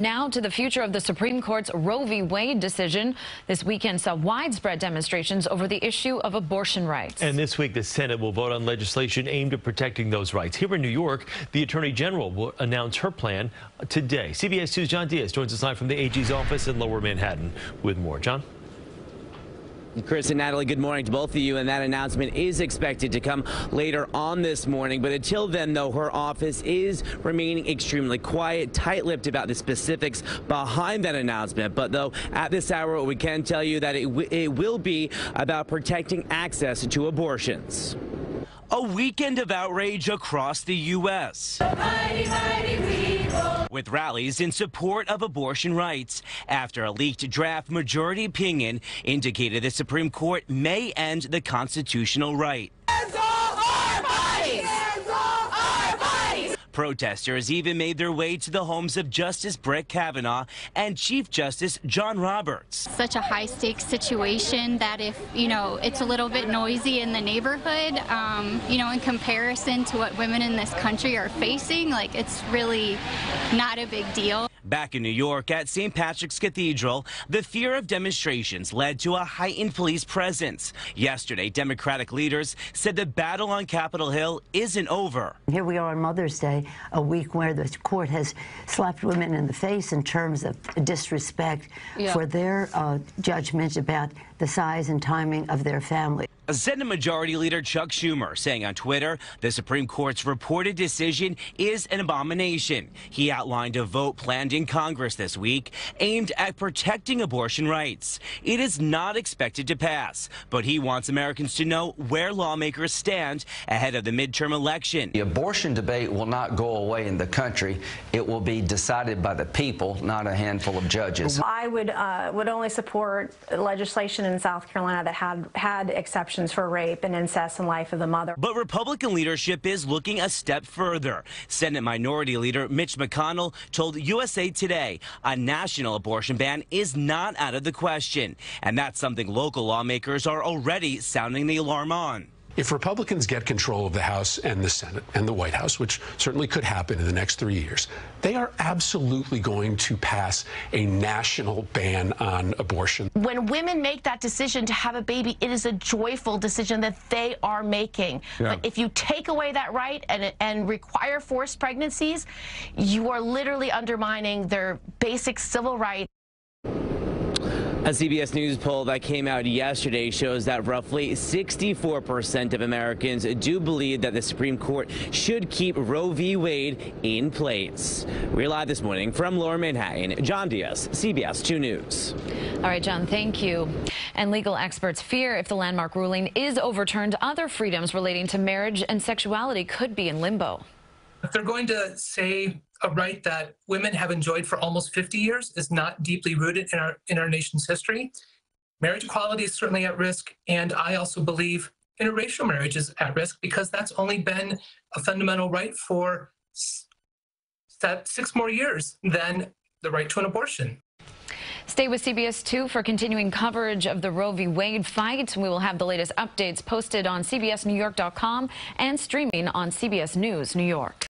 Now to the future of the Supreme Court's Roe v. Wade decision. This weekend saw widespread demonstrations over the issue of abortion rights. And this week, the Senate will vote on legislation aimed at protecting those rights. Here in New York, the Attorney General will announce her plan today. CBS 2's John Dias joins us live from the AG's office in Lower Manhattan with more. John? Chris and Natalie, good morning to both of you. And that announcement is expected to come later on this morning. But until then, though, her office is remaining extremely quiet, tight lipped about the specifics behind that announcement. But though, at this hour, we can tell you that it, it will be about protecting access to abortions. A weekend of outrage across the U.S. Mighty, mighty with rallies in support of abortion rights after a leaked draft majority opinion indicated the Supreme Court may end the constitutional right. Protesters even made their way to the homes of Justice Brett Kavanaugh and Chief Justice John Roberts. Such a high stakes situation that if, you know, it's a little bit noisy in the neighborhood, um, you know, in comparison to what women in this country are facing, like it's really not a big deal. Back in New York at St. Patrick's Cathedral, the fear of demonstrations led to a heightened police presence. Yesterday, Democratic leaders said the battle on Capitol Hill isn't over. Here we are on Mother's Day, a week where the court has slapped women in the face in terms of disrespect yeah. for their uh, judgment about the size and timing of their family. Senate Majority Leader Chuck Schumer saying on Twitter the Supreme Court's reported decision is an abomination. He outlined a vote planned in Congress this week aimed at protecting abortion rights. It is not expected to pass, but he wants Americans to know where lawmakers stand ahead of the midterm election. The abortion debate will not go away in the country. It will be decided by the people, not a handful of judges. I would uh, would only support legislation in South Carolina that had had exceptions exceptions for rape and incest and life of the mother. But Republican leadership is looking a step further. Senate Minority Leader Mitch McConnell told USA Today a national abortion ban is not out of the question. And that's something local lawmakers are already sounding the alarm on. If Republicans get control of the House and the Senate and the White House, which certainly could happen in the next three years, they are absolutely going to pass a national ban on abortion. When women make that decision to have a baby, it is a joyful decision that they are making. Yeah. But if you take away that right and, and require forced pregnancies, you are literally undermining their basic civil right. A CBS News poll that came out yesterday shows that roughly 64% of Americans do believe that the Supreme Court should keep Roe v. Wade in place. We're live this morning from Lower Manhattan. John Dias, CBS 2 News. All right, John, thank you. And legal experts fear if the landmark ruling is overturned, other freedoms relating to marriage and sexuality could be in limbo. If they're going to say a right that women have enjoyed for almost 50 years is not deeply rooted in our in our nation's history. Marriage equality is certainly at risk, and I also believe interracial marriage is at risk because that's only been a fundamental right for six more years than the right to an abortion. Stay with CBS 2 for continuing coverage of the Roe v. Wade fight. We will have the latest updates posted on CBSNewYork.com and streaming on CBS News New York.